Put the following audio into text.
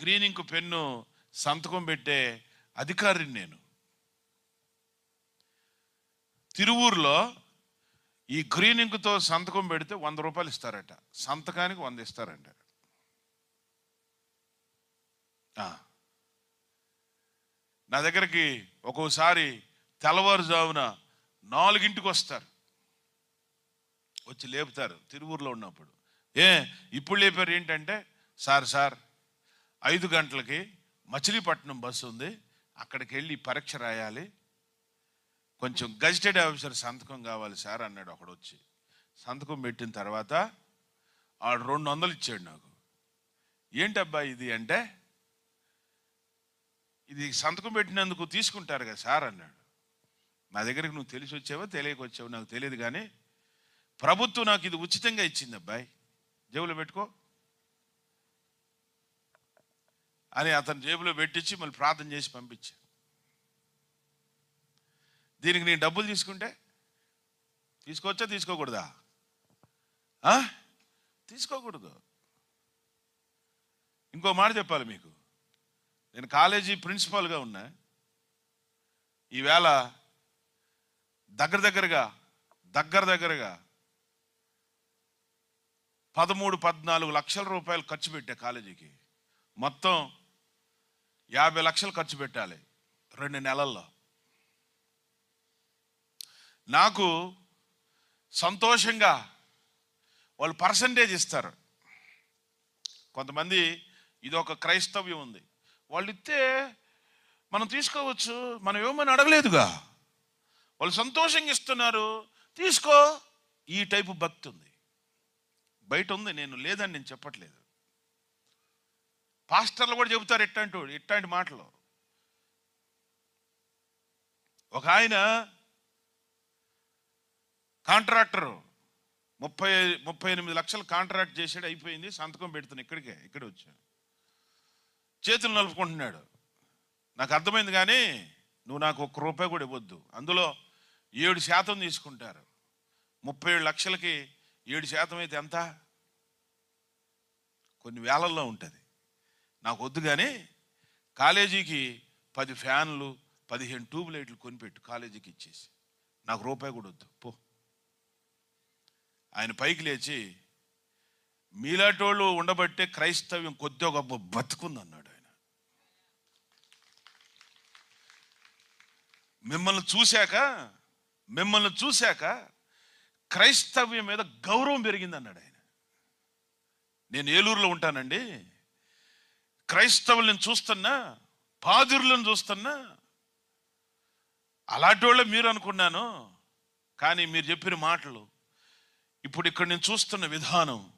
Green ink pen సంతకం పెట్టే అధికారిని నేను. తిరువూరులో ఈ గ్రీన్ ఇంక్తో సంతకం పెడితే వంద రూపాయలు ఇస్తారట. సంతకానికి వంద ఇస్తారంట. నా దగ్గరికి ఒక్కోసారి తెల్లవారుజామున నాలుగింటికి వస్తారు. వచ్చి లేపుతారు తిరువూరులో ఉన్నప్పుడు. ఏ ఇప్పుడు లేపారు ఏంటంటే సార్ సార్ ఐదు గంటలకి మచిలీపట్నం బస్సు ఉంది. అక్కడికి వెళ్ళి పరీక్ష రాయాలి. కొంచెం గజిటెడ్ ఆఫీసర్ సంతకం కావాలి సార్ అన్నాడు ఒకడు వచ్చి సంతకం పెట్టిన తర్వాత ఆడు రెండు వందలు ఇచ్చాడు నాకు. ఏంటబ్బా ఇది అంటే? ఇది సంతకం పెట్టినందుకు తీసుకుంటారు కదా సార్ అన్నాడు. నా దగ్గరికి నువ్వు తెలిసి వచ్చావో తెలియక వచ్చావో నాకు తెలియదు కానీ ప్రభుత్వం నాకు ఇది ఉచితంగా ఇచ్చింది అబ్బాయి. జేబులో పెట్టుకో. అని అతని జేబులో పెట్టించి మళ్ళీ ప్రార్థన చేసి పంపించా. దీనికి నేను డబ్బులు తీసుకుంటే తీసుకోవచ్చా తీసుకోకూడదా? ఆ? తీసుకోకూడదు. ఇంకో మాట చెప్పాలి మీకు. నేను కాలేజీ ప్రిన్సిపాల్గా ఉన్నా. ఈవేళ దగ్గర దగ్గరగా దగ్గర దగ్గరగా పదమూడు పద్నాలుగు లక్షల రూపాయలు ఖర్చు పెట్టా కాలేజీకి. మొత్తం యాభై లక్షలు ఖర్చు పెట్టాలి రెండు నెలల్లో. నాకు సంతోషంగా వాళ్ళు పర్సంటేజ్ ఇస్తారు. కొంతమంది ఇది ఒక క్రైస్తవ్యం ఉంది. వాళ్ళు ఇస్తే మనం తీసుకోవచ్చు మనం ఏమని అడగలేదుగా. వాళ్ళు సంతోషంగా ఇస్తున్నారు తీసుకో. ఈ టైపు భక్తి ఉంది. బయట ఉంది నేను లేదని నేను చెప్పట్లేదు. పాస్టర్లు కూడా చెబుతారు ఇట్లాంటి ఇట్లాంటి మాటలు. ఒక ఆయన కాంట్రాక్టర్ ముప్పై ముప్పై ఎనిమిది లక్షలు కాంట్రాక్ట్ చేసాడు అయిపోయింది సంతకం పెడుతున్నా ఇక్కడికే ఇక్కడ వచ్చాను చేతులు నలుపుకుంటున్నాడు. నాకు అర్థమైంది కానీ నువ్వు నాకు ఒక్క రూపాయి కూడా ఇవ్వద్దు. అందులో ఏడు శాతం తీసుకుంటారు. ముప్పై ఏడు లక్షలకి ఏడు శాతం అయితే ఎంత? కొన్ని వేలల్లో ఉంటుంది. నాకు వద్దు కానీ కాలేజీకి పది ఫ్యాన్లు పదిహేను ట్యూబ్ లైట్లు కొనిపెట్టు కాలేజీకి ఇచ్చేసి. నాకు రూపాయి కూడా వద్దు. పో. ఆయన పైకి లేచి మీలాటోళ్ళు ఉండబట్టే క్రైస్తవ్యం కొద్దిగా గొప్ప బతుకుంది అన్నాడు ఆయన. మిమ్మల్ని చూశాక మిమ్మల్ని చూశాక క్రైస్తవ్యం మీద గౌరవం పెరిగింది అన్నాడు ఆయన. నేను ఏలూరులో ఉంటానండి. క్రైస్తవులను చూస్తున్నా పాదురులను చూస్తున్నా అలాంటి వాళ్ళే మీరు అనుకున్నాను. కానీ మీరు చెప్పిన మాటలు ఇప్పుడు ఇక్కడ నేను చూస్తున్న విధానం